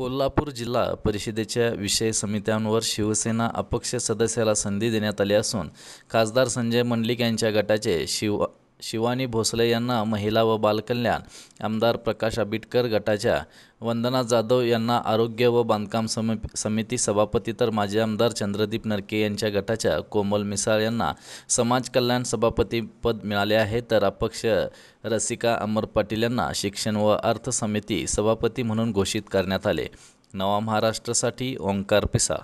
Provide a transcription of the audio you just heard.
कोल्हापूर जिल्हा परिषदेच्या विषय समित्यांवर शिवसेना अपक्ष सदस्याला संधी देण्यात आली असून खासदार संजय मंडलिक यांच्या गटाचे शिव शिवानी भोसले यांना महिला व बालकल्याण आमदार प्रकाश आबिटकर गटाच्या वंदना जाधव यांना आरोग्य व बांधकाम सम समिती सभापती तर माजी आमदार चंद्रदीप नरके यांच्या गटाच्या कोमल मिसाळ यांना समाज कल्याण सभापती पद मिळाले आहे तर अपक्ष रसिका अमर पाटील यांना शिक्षण व अर्थ समिती सभापती म्हणून घोषित करण्यात आले. नवा महाराष्ट्रासाठी ओंकार पिसा